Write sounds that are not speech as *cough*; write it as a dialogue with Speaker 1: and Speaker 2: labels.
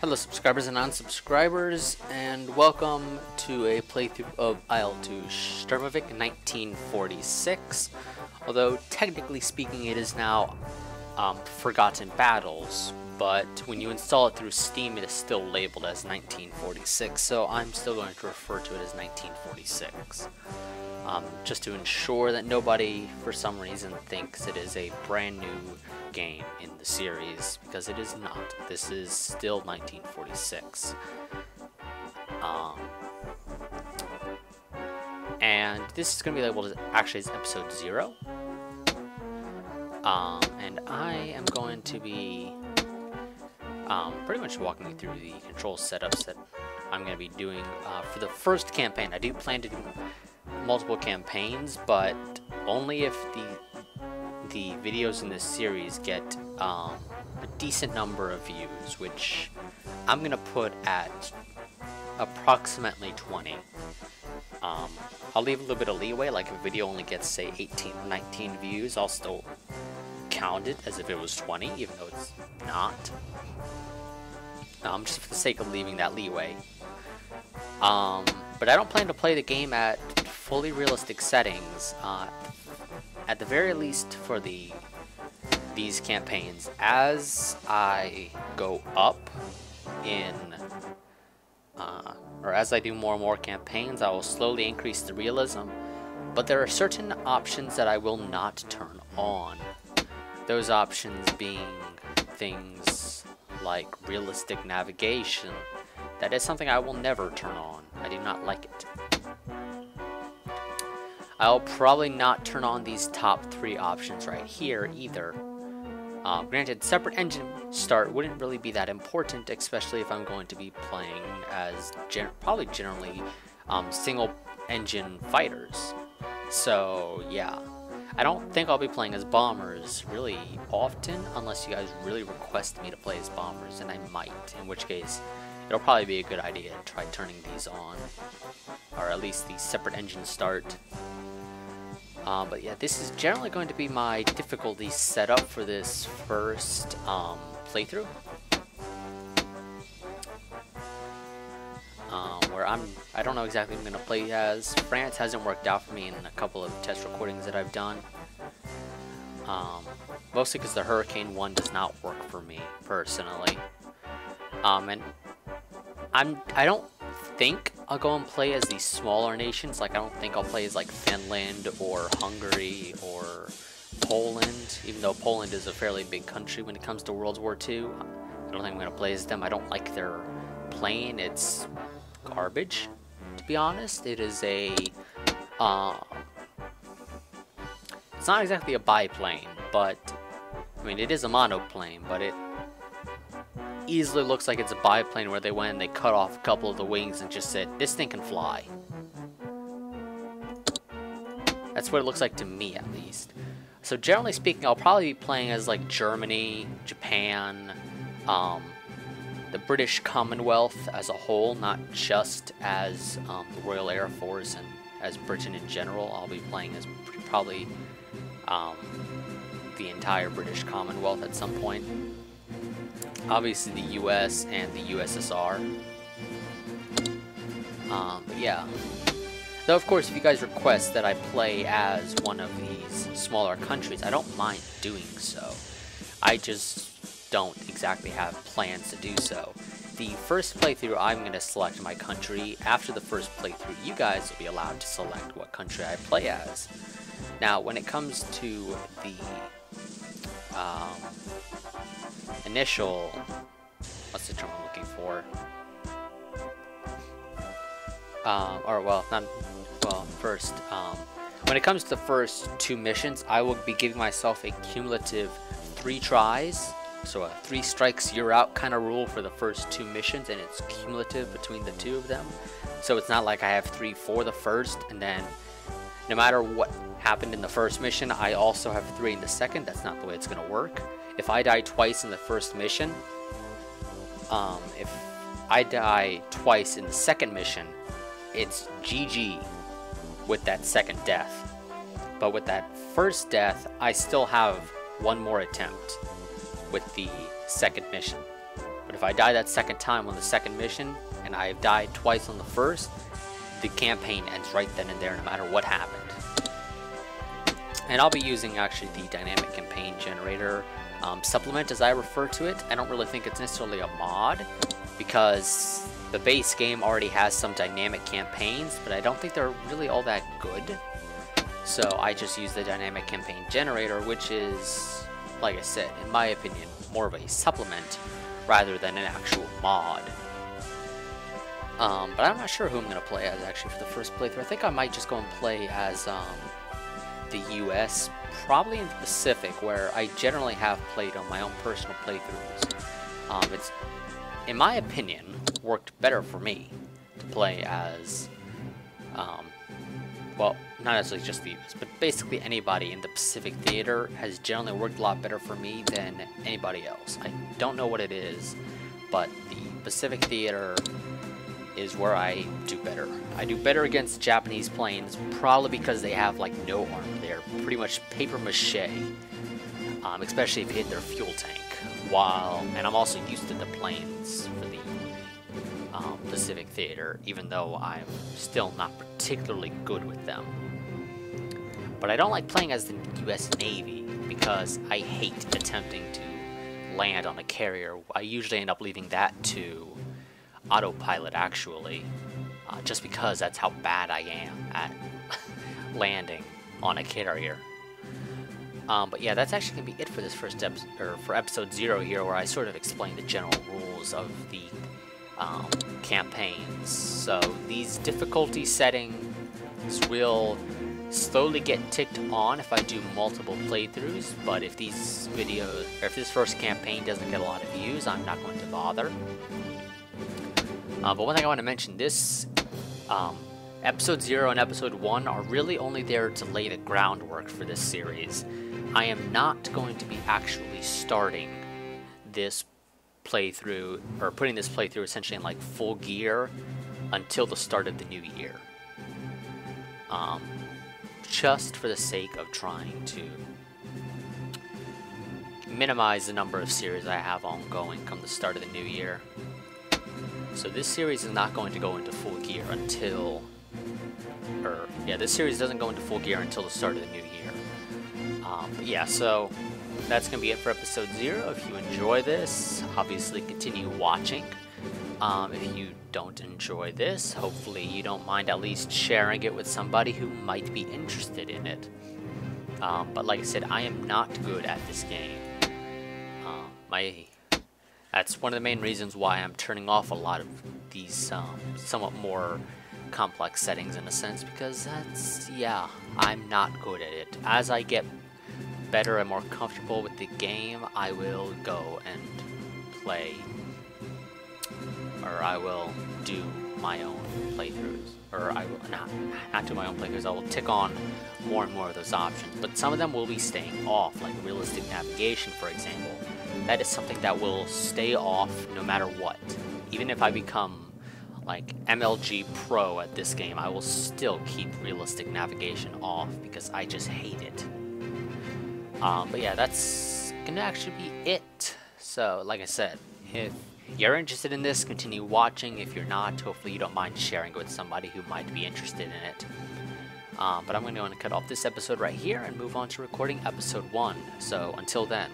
Speaker 1: Hello subscribers and non-subscribers and welcome to a playthrough of IL-2 Sturmovik 1946 although technically speaking it is now um, Forgotten Battles but when you install it through Steam it is still labeled as 1946 so I'm still going to refer to it as 1946 um, just to ensure that nobody for some reason thinks it is a brand new game in the series because it is not. This is still 1946. Um, and this is going to be labeled as actually as episode 0. Um, and I am going to be um, pretty much walking you through the control setups that I'm going to be doing uh, for the first campaign. I do plan to do multiple campaigns, but only if the the videos in this series get um, a decent number of views, which I'm gonna put at approximately 20. Um, I'll leave a little bit of leeway, like if a video only gets say 18 or 19 views, I'll still count it as if it was 20, even though it's not. Um, just for the sake of leaving that leeway. Um, but I don't plan to play the game at fully realistic settings. Uh, at the very least for the these campaigns, as I go up in, uh, or as I do more and more campaigns, I will slowly increase the realism, but there are certain options that I will not turn on. Those options being things like realistic navigation. That is something I will never turn on. I do not like it. I'll probably not turn on these top three options right here either. Uh, granted, separate engine start wouldn't really be that important, especially if I'm going to be playing as gen probably generally um, single engine fighters. So yeah, I don't think I'll be playing as bombers really often unless you guys really request me to play as bombers, and I might, in which case it'll probably be a good idea to try turning these on, or at least the separate engine start um, but yeah, this is generally going to be my difficulty setup for this first um, playthrough. Um, where I'm, I don't know exactly I'm going to play as. France hasn't worked out for me in a couple of test recordings that I've done. Um, mostly because the Hurricane one does not work for me, personally. Um, and I'm, I don't think I'll go and play as these smaller nations. Like, I don't think I'll play as, like, Finland or Hungary or Poland, even though Poland is a fairly big country when it comes to World War II. I don't think I'm going to play as them. I don't like their plane. It's garbage, to be honest. It is a... Uh, it's not exactly a biplane, but... I mean, it is a monoplane, but it easily looks like it's a biplane where they went and they cut off a couple of the wings and just said, this thing can fly. That's what it looks like to me, at least. So generally speaking, I'll probably be playing as like Germany, Japan, um, the British Commonwealth as a whole, not just as um, the Royal Air Force and as Britain in general. I'll be playing as probably um, the entire British Commonwealth at some point obviously the US and the USSR. Um, but yeah. Though, of course, if you guys request that I play as one of these smaller countries, I don't mind doing so. I just don't exactly have plans to do so. The first playthrough, I'm going to select my country. After the first playthrough, you guys will be allowed to select what country I play as. Now, when it comes to the um, initial, what's the term I'm looking for? Um, or well, not, well, first, um, when it comes to the first two missions, I will be giving myself a cumulative three tries. So a three strikes, you're out kind of rule for the first two missions, and it's cumulative between the two of them. So it's not like I have three for the first, and then no matter what happened in the first mission, I also have three in the second. That's not the way it's going to work. If I die twice in the first mission, um, if I die twice in the second mission, it's GG with that second death. But with that first death, I still have one more attempt with the second mission. But if I die that second time on the second mission, and I've died twice on the first, the campaign ends right then and there no matter what happened. And I'll be using actually the dynamic campaign generator um, supplement as I refer to it. I don't really think it's necessarily a mod because the base game already has some dynamic campaigns, but I don't think they're really all that good. So I just use the dynamic campaign generator, which is, like I said, in my opinion, more of a supplement rather than an actual mod. Um, but I'm not sure who I'm going to play as actually for the first playthrough. I think I might just go and play as um, the US, probably in the Pacific, where I generally have played on my own personal playthroughs. Um, it's, in my opinion, worked better for me to play as, um, well, not necessarily just the US, but basically anybody in the Pacific Theater has generally worked a lot better for me than anybody else. I don't know what it is, but the Pacific Theater is where I do better. I do better against Japanese planes, probably because they have like no armor. They're pretty much paper mache, um, especially if you hit their fuel tank. While, and I'm also used to the planes Pacific Theater, even though I'm still not particularly good with them. But I don't like playing as the U.S. Navy because I hate attempting to land on a carrier. I usually end up leaving that to autopilot actually, uh, just because that's how bad I am at *laughs* landing on a carrier. Um, but yeah, that's actually gonna be it for this first episode, or for episode zero here, where I sort of explain the general rules of the um, campaigns. So these difficulty settings will slowly get ticked on if I do multiple playthroughs, but if these videos, or if this first campaign doesn't get a lot of views, I'm not going to bother. Uh, but one thing I want to mention, this um, episode 0 and episode 1 are really only there to lay the groundwork for this series. I am not going to be actually starting this playthrough, or putting this playthrough essentially in like full gear until the start of the new year. Um, just for the sake of trying to minimize the number of series I have ongoing come the start of the new year. So this series is not going to go into full gear until, or yeah, this series doesn't go into full gear until the start of the new year. Um, yeah, so that's going to be it for episode zero. If you enjoy this, obviously continue watching. Um, if you don't enjoy this, hopefully you don't mind at least sharing it with somebody who might be interested in it. Um, but like I said, I am not good at this game. Um, my that's one of the main reasons why I'm turning off a lot of these um, somewhat more complex settings in a sense, because that's, yeah, I'm not good at it. As I get better and more comfortable with the game, I will go and play, or I will do my own playthroughs, or I will not, not do my own playthroughs, I will tick on more and more of those options, but some of them will be staying off, like realistic navigation, for example that is something that will stay off no matter what. Even if I become like MLG Pro at this game, I will still keep realistic navigation off because I just hate it. Um, but yeah, that's gonna actually be it. So, like I said, if you're interested in this, continue watching. If you're not, hopefully you don't mind sharing it with somebody who might be interested in it. Um, but I'm going to cut off this episode right here and move on to recording episode 1. So until then,